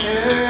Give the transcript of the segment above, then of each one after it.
Yeah.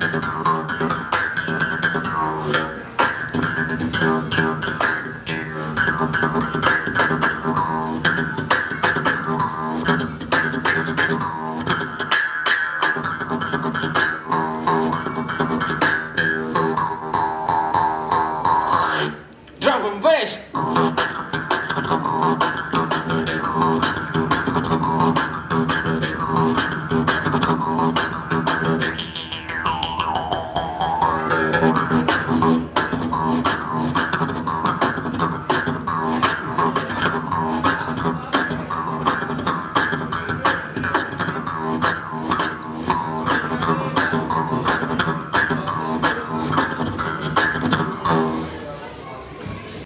すごい。